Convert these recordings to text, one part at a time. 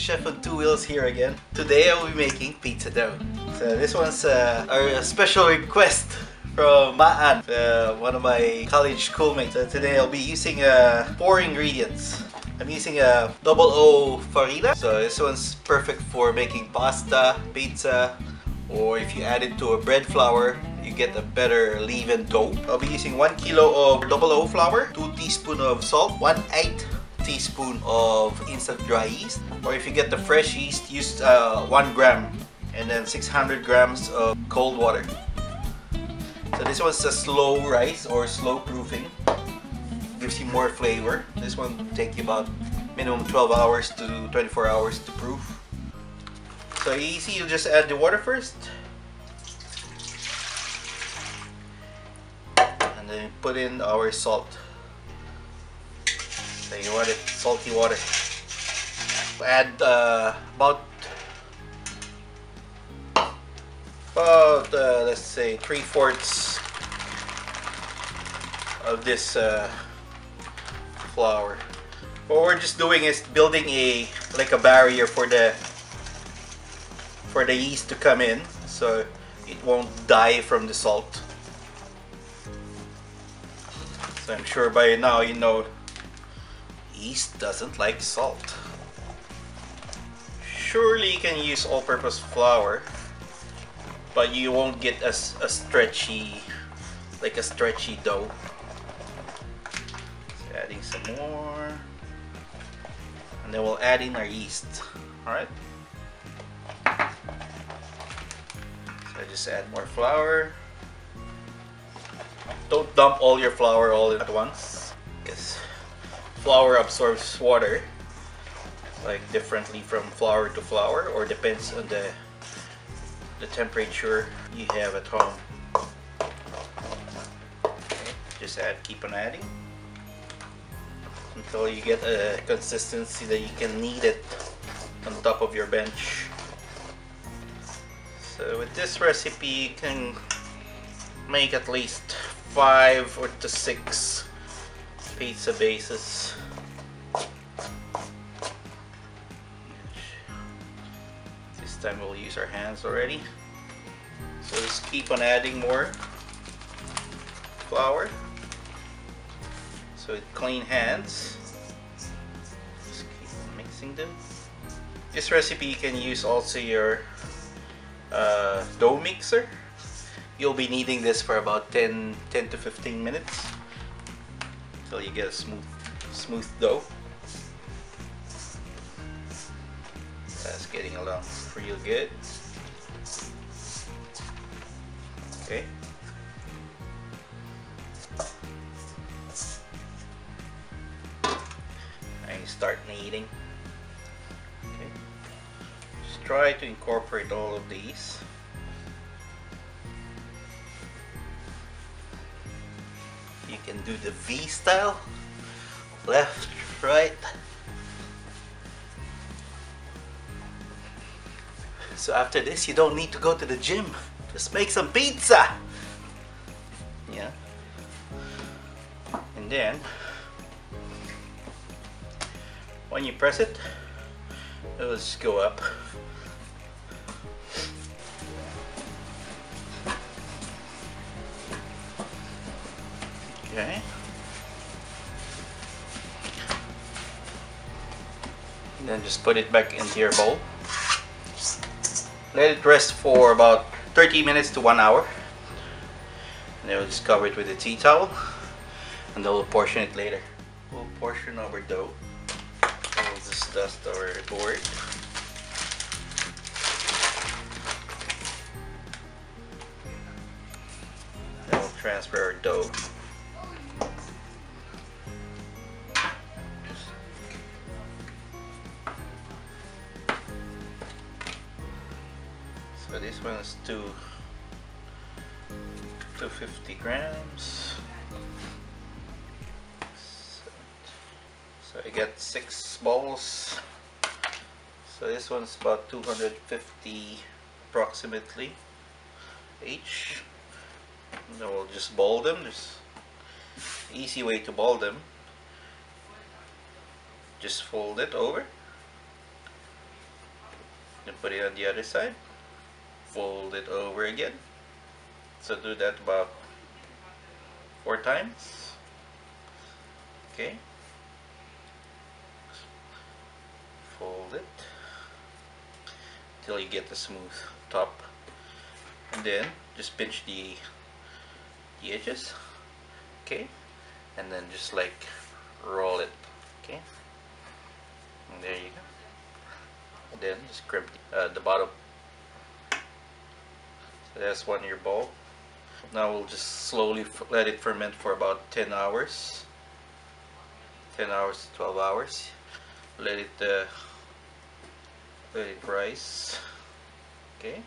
Chef on Two Wheels here again. Today I will be making pizza dough. So this one's uh, our special request from Maan, uh, one of my college schoolmates. So today I'll be using uh, four ingredients. I'm using a double O farina. So this one's perfect for making pasta, pizza, or if you add it to a bread flour, you get a better leavened dough. I'll be using 1 kilo of double O flour, 2 teaspoon of salt, 1 8 teaspoon of instant dry yeast. Or if you get the fresh yeast, use uh, 1 gram and then 600 grams of cold water. So this one's a slow rise or slow proofing. Gives you more flavor. This one take you about minimum 12 hours to 24 hours to proof. So easy, you just add the water first. And then put in our salt. You want it salty water. Add uh, about about uh, let's say three fourths of this uh, flour. What we're just doing is building a like a barrier for the for the yeast to come in so it won't die from the salt. So I'm sure by now you know yeast doesn't like salt. Surely you can use all-purpose flour but you won't get a, a stretchy like a stretchy dough. So adding some more and then we'll add in our yeast. Alright? So I just add more flour. Don't dump all your flour all at once because flour absorbs water like differently from flour to flour or depends on the the temperature you have at home. Just add, keep on adding until you get a consistency that you can knead it on top of your bench. So with this recipe you can make at least five or to six pizza bases. Time we'll use our hands already. So just keep on adding more flour. So clean hands, just keep mixing them. This recipe you can use also your uh, dough mixer. You'll be needing this for about 10, 10 to 15 minutes until you get a smooth, smooth dough. Getting along real good. Okay. And start kneading. Okay. Just try to incorporate all of these. You can do the V style, left, right. So after this, you don't need to go to the gym. Just make some pizza. Yeah. And then, when you press it, it'll just go up. Okay. And then just put it back into your bowl. Let it rest for about 30 minutes to one hour. And then we'll just cover it with a tea towel. And then we'll portion it later. We'll portion our dough. We'll just dust our board. Then we'll transfer our dough. Bowls. So this one's about 250 approximately each. And then we'll just ball them. There's easy way to ball them. Just fold it over. Then put it on the other side. Fold it over again. So do that about four times. Okay. Fold it till you get the smooth top. And then just pinch the the edges. Okay. And then just like roll it. Okay. And there you go. And then just crimp uh, the bottom. So that's one year bowl. Now we'll just slowly let it ferment for about 10 hours. 10 hours to 12 hours. Let it uh, it rise. Okay.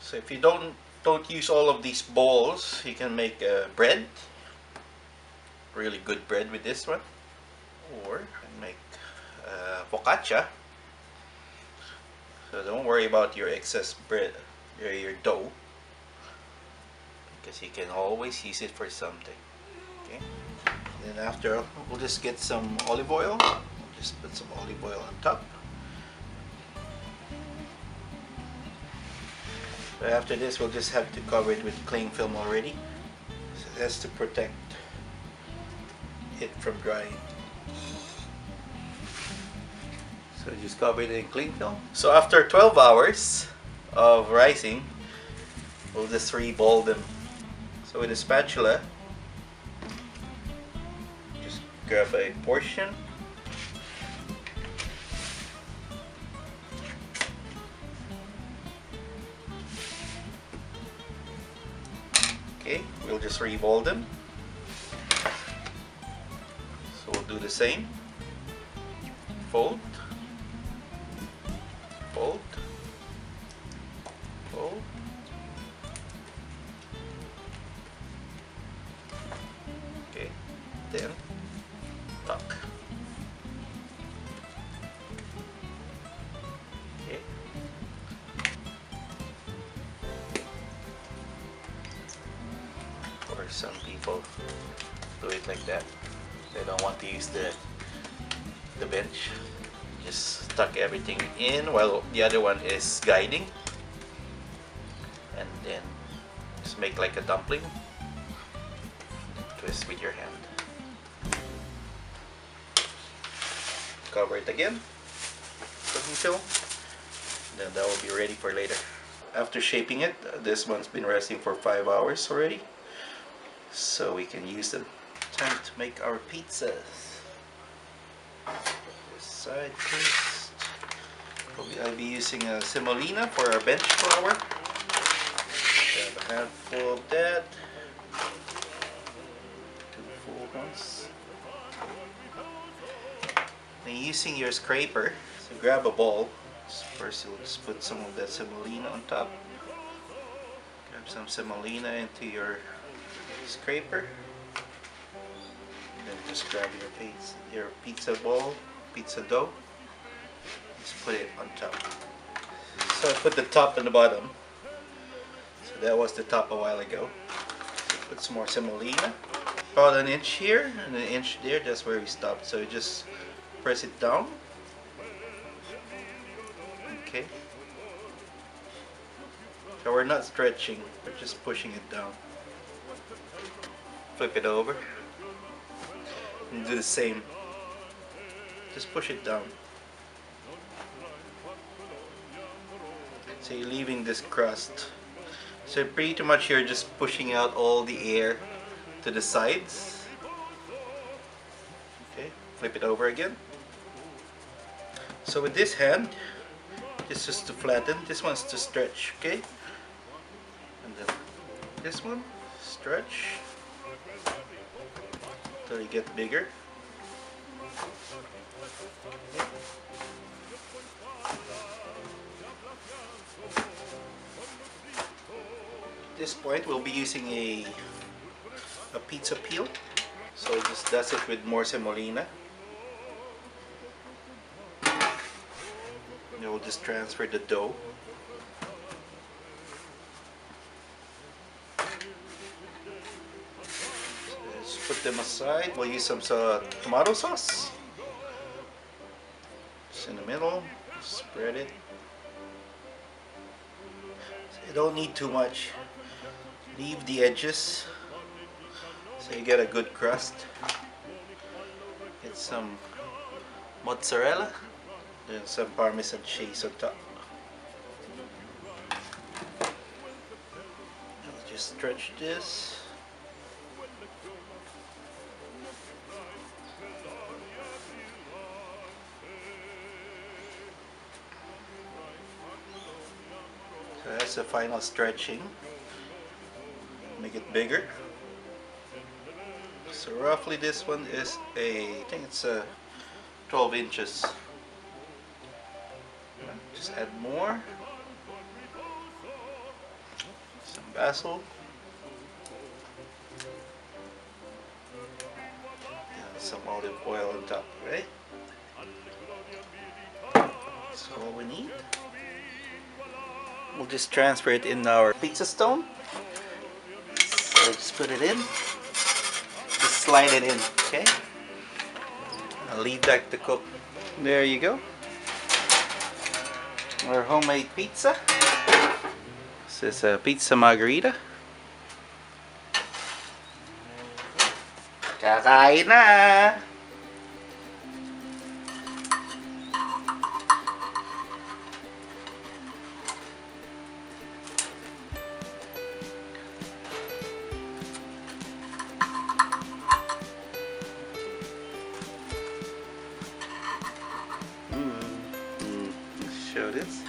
So if you don't don't use all of these balls, you can make uh, bread. Really good bread with this one. Or make uh, focaccia. So don't worry about your excess bread, your, your dough, because you can always use it for something. Okay. And then after, we'll just get some olive oil. We'll just put some olive oil on top. After this, we'll just have to cover it with cling film already. So that's to protect it from drying. So just cover it in cling film. So after 12 hours of rising, we'll just re-ball them. So with a spatula, just grab a portion. Just re-ball them. So we'll do the same. Fold. Fold. Or some people do it like that. They don't want to use the the bench. Just tuck everything in while the other one is guiding. And then just make like a dumpling. Twist with your hand. Cover it again. Cooking film. Then that will be ready for later. After shaping it, this one's been resting for 5 hours already. So we can use them. Time to make our pizzas side first. I'll be using a semolina for our bench flour. Grab a handful of that. Two full ones. And using your scraper, so grab a bowl. First you'll just put some of that semolina on top. Grab some semolina into your scraper. Then just grab your pizza, your pizza bowl pizza dough. Just put it on top. So I put the top and the bottom. So that was the top a while ago. Put some more semolina. About an inch here and an inch there. That's where we stopped. So you just press it down. Okay. So we're not stretching. We're just pushing it down. Flip it over. And do the same just push it down. So you're leaving this crust. So pretty much you're just pushing out all the air to the sides. Okay, flip it over again. So with this hand, this is to flatten, this one's to stretch, okay? And then this one, stretch until you get bigger. At this point we'll be using a a pizza peel. So just does it with more semolina and we'll just transfer the dough them aside we'll use some uh, tomato sauce just in the middle Spread it. So you don't need too much. Leave the edges so you get a good crust. Get some mozzarella, and some parmesan cheese on top. Just stretch this. The final stretching. Make it bigger. So roughly this one is a, I think it's a 12 inches. Just add more. Some basil. And some olive oil on top, right? That's all we need. We'll just transfer it in our pizza stone. So just put it in. Just slide it in, okay? I'll leave that to cook. There you go. Our homemade pizza. This is a pizza margherita. Kakain na! Show this.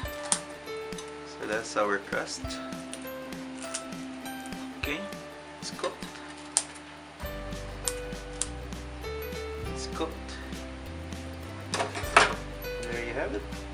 So that's our crust. Okay, it's cooked. It's cooked. There you have it.